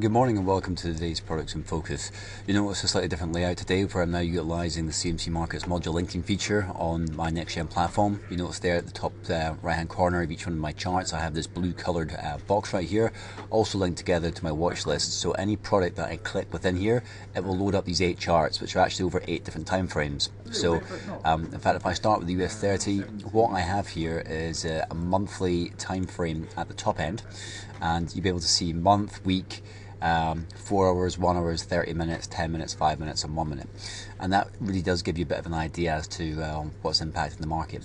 Good morning and welcome to today's Products in Focus. You know notice a slightly different layout today where I'm now utilising the CMC Markets module linking feature on my NextGen platform. You notice there at the top uh, right hand corner of each one of my charts I have this blue coloured uh, box right here, also linked together to my watch list. So any product that I click within here, it will load up these eight charts, which are actually over eight different time frames. So um, in fact, if I start with the US 30, what I have here is uh, a monthly time frame at the top end, and you'll be able to see month, week, um, four hours, one hours, 30 minutes, 10 minutes, five minutes, and one minute. And that really does give you a bit of an idea as to um, what's impacting the market.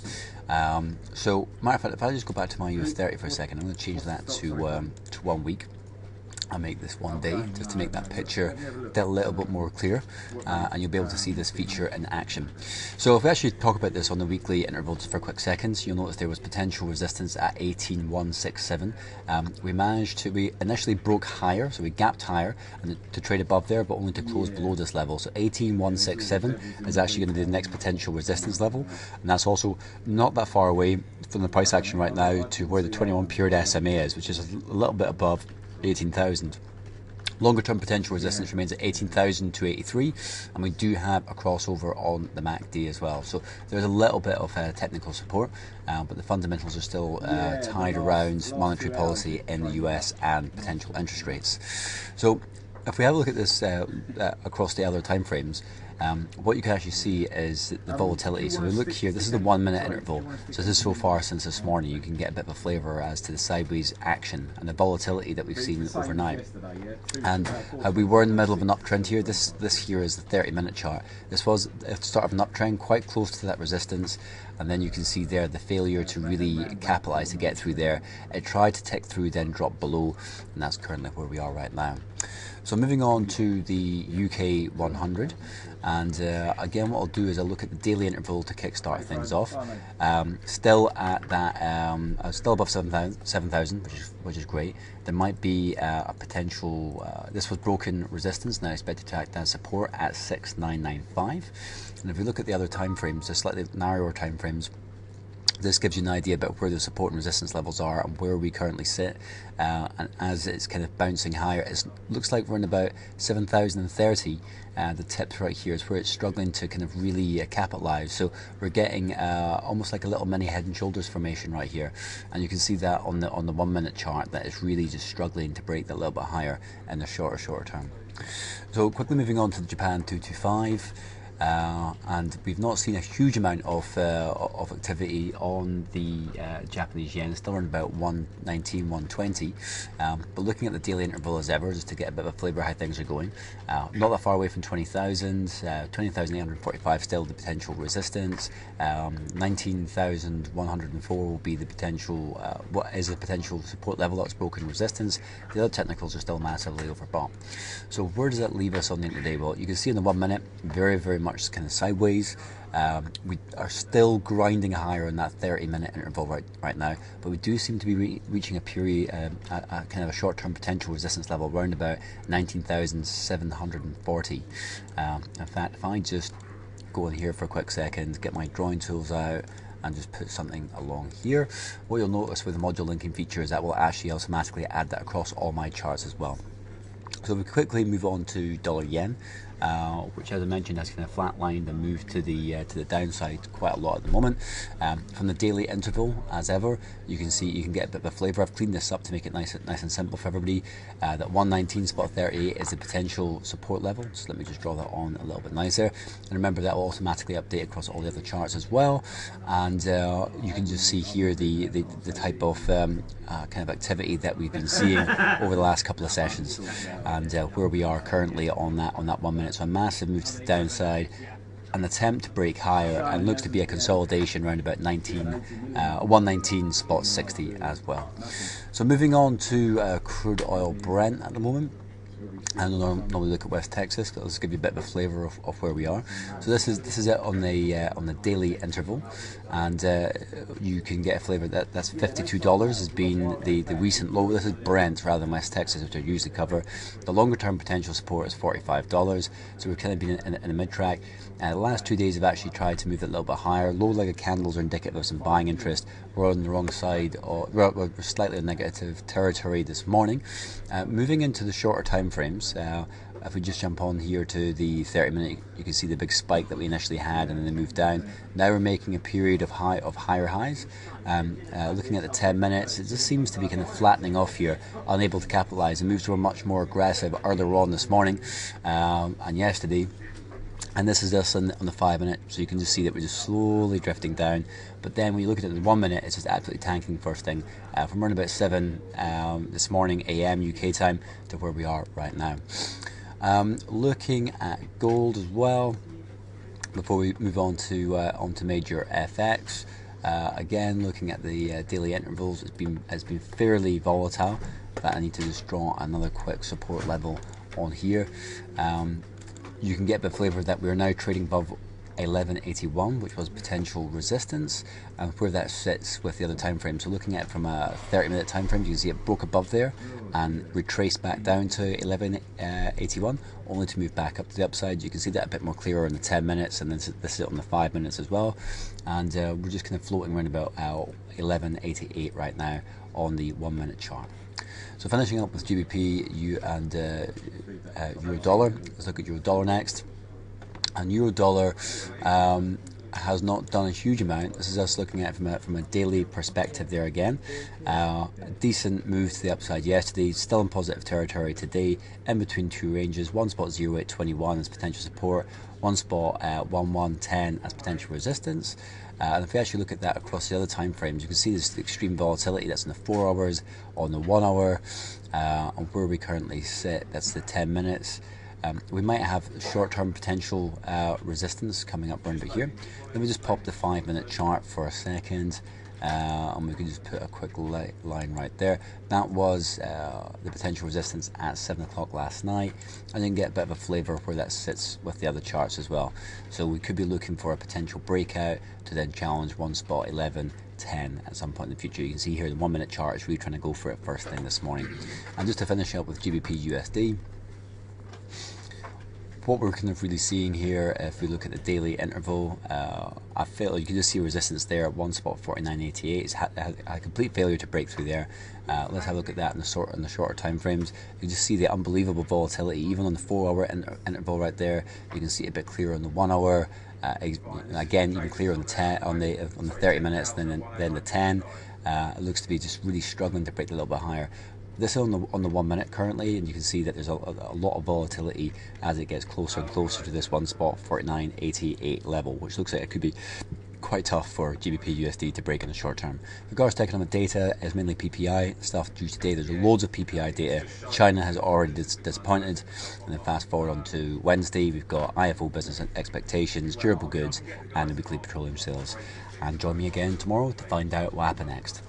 Um, so, matter of fact, if I just go back to my US 30 for a second, I'm going to change that to, um, to one week. I make this one day just to make that picture a little bit more clear uh, and you'll be able to see this feature in action. So if we actually talk about this on the weekly interval just for a quick seconds, you'll notice there was potential resistance at 18167. Um, we managed to, we initially broke higher, so we gapped higher and to trade above there, but only to close below this level. So 18167 is actually going to be the next potential resistance level and that's also not that far away from the price action right now to where the 21 period SMA is, which is a little bit above 18,000. Longer term potential resistance remains at 18,000 to 83, and we do have a crossover on the MACD as well. So there's a little bit of uh, technical support, uh, but the fundamentals are still uh, tied around monetary policy in the US and potential interest rates. So if we have a look at this uh, uh, across the other timeframes, um, what you can actually see is the volatility. So we look here, this is the one minute interval. So this is so far since this morning, you can get a bit of a flavour as to the sideways action and the volatility that we've seen overnight. And uh, we were in the middle of an uptrend here. This this here is the 30 minute chart. This was the start of an uptrend, quite close to that resistance. And then you can see there the failure to really capitalise to get through there. It tried to tick through, then drop below, and that's currently where we are right now. So moving on to the UK 100, and uh, again what I'll do is I'll look at the daily interval to kickstart things off. Um, still at that, um, uh, still above 7,000, 7, which is which is great. There might be uh, a potential. Uh, this was broken resistance, now expected to act as support at 6995. And if we look at the other time frames, the slightly narrower time frames this gives you an idea about where the support and resistance levels are and where we currently sit. Uh, and as it's kind of bouncing higher, it looks like we're in about 7,030. Uh, the tips right here is where it's struggling to kind of really uh, capitalize. So we're getting uh, almost like a little mini head and shoulders formation right here, and you can see that on the on the one minute chart that it's really just struggling to break that little bit higher in the shorter shorter term. So quickly moving on to the Japan 225. Uh, and we've not seen a huge amount of uh, of activity on the uh, Japanese yen. Still around about 119, 120. Um, but looking at the daily interval as ever, just to get a bit of a flavour how things are going. Uh, not that far away from 20,000. Uh, 20,845 still the potential resistance. Um, 19,104 will be the potential. Uh, what is the potential support level that's broken resistance? The other technicals are still massively overbought. So where does that leave us on the intraday? Well, you can see in the one minute, very very much much kind of sideways. Um, we are still grinding higher in that 30 minute interval right right now, but we do seem to be re- reaching a period, um, a, a, kind of a short term potential resistance level around about 19,740. Um, in fact, if I just go in here for a quick second, get my drawing tools out, and just put something along here. What you'll notice with the module linking feature is that will actually automatically add that across all my charts as well. So we quickly move on to dollar yen uh, which, as I mentioned, has kind of flatlined and moved to the uh, to the downside quite a lot at the moment. Um, from the daily interval, as ever, you can see you can get a bit of a flavour. I've cleaned this up to make it nice, nice and simple for everybody. Uh, that 119 spot 38 is the potential support level. So let me just draw that on a little bit nicer. And remember that will automatically update across all the other charts as well. And uh, you can just see here the the, the type of um, uh, kind of activity that we've been seeing over the last couple of sessions, and uh, where we are currently on that on that one minute. So a massive move to the downside, an attempt to break higher, and looks to be a consolidation around about 19, uh, 119 spot 60 as well. So moving on to uh, crude oil Brent at the moment. And normally look at West Texas, but let's give you a bit of a flavour of, of where we are. So this is this is it on the uh, on the daily interval, and uh, you can get a flavour that that's fifty two dollars has been the, the recent low. This is Brent rather than West Texas, which I usually cover. The longer term potential support is forty five dollars. So we've kind of been in, in, in a mid track. Uh, the last two days have actually tried to move it a little bit higher. Low legged candles are indicative of some buying interest. we're on the wrong side, or we're, we're slightly negative territory this morning. Uh, moving into the shorter time frames, uh, if we just jump on here to the 30 minute, you can see the big spike that we initially had, and then they moved down. Now we're making a period of high of higher highs. Um, uh, looking at the 10 minutes, it just seems to be kind of flattening off here, unable to capitalise. The moves were much more aggressive earlier on this morning um, and yesterday and this is just on, on, the five minute so you can just see that we're just slowly drifting down. But then when you look at it in the one minute it's just absolutely tanking first thing. Uh, from around about 7 um, this morning am uk time to where we are right now. Um, looking at gold as well before we move on to uh, on to major fx uh, again looking at the uh, daily intervals it's been has been fairly volatile. But I need to just draw another quick support level on here. Um, you can get the flavour that we're now trading above 1181, which was potential resistance, and where that sits with the other time frame. So looking at from a 30 minute time frame, you can see it broke above there and retraced back down to 1181, only to move back up to the upside. You can see that a bit more clearer in the 10 minutes, and then this is on the 5 minutes as well. And uh, we're just kind of floating around about uh, 1188 right now on the 1 minute chart. So finishing up with GBP, U and uh, uh, Euro Dollar. Let's look at Euro Dollar next. And Euro Dollar um, has not done a huge amount. This is us looking at it from a, from a daily perspective there again. Uh, decent move to the upside yesterday, still in positive territory today, in between two ranges. One spot 0821 as potential support, one spot uh, 1110 as potential resistance. Uh, and if we actually look at that across the other time frames, you can see this extreme volatility that's in the four hours, on the one hour, uh, and where we currently sit, that's the 10 minutes. Um, we might have short-term potential uh, resistance coming up around here. Let me just pop the five-minute chart for a second. Uh, and we can just put a quick li- line right there. That was uh, the potential resistance at 7 o'clock last night. and didn't get a bit of a flavour of where that sits with the other charts as well. So we could be looking for a potential breakout to then challenge one spot 11 10 at some point in the future. You can see here the one minute chart is really trying to go for it first thing this morning. And just to finish up with GBP USD what we're kind of really seeing here, if we look at the daily interval, uh, I feel you can just see resistance there at one spot 49.88. It's had, a complete failure to break through there. Uh, let's have a look at that in the short in the shorter time frames. You can just see the unbelievable volatility, even on the four-hour inter- interval right there. You can see it a bit clearer on the one-hour. Uh, again, even clearer on the ten, on the on the 30 minutes than then the 10. Uh, it looks to be just really struggling to break a little bit higher. This is on the on the one minute currently, and you can see that there's a, a, lot of volatility as it gets closer and closer to this one spot 49.88 level, which looks like it could be quite tough for GBP USD to break in the short term. With Regards to economic data, is mainly PMI stuff due today. There's loads of PMI data. China has already dis- disappointed, and then fast forward on to Wednesday, we've got IFO business expectations, durable goods, and the weekly petroleum sales. And join me again tomorrow to find out what happened next.